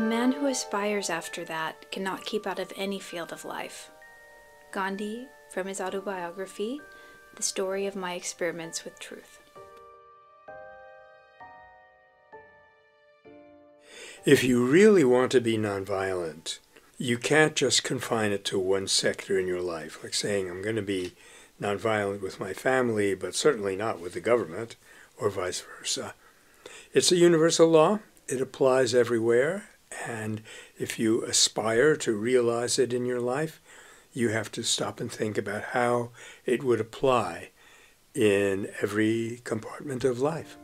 man who aspires after that cannot keep out of any field of life. Gandhi, from his autobiography, The Story of My Experiments with Truth. If you really want to be nonviolent, you can't just confine it to one sector in your life, like saying, I'm going to be nonviolent with my family, but certainly not with the government, or vice versa. It's a universal law, it applies everywhere, and if you aspire to realize it in your life, you have to stop and think about how it would apply in every compartment of life.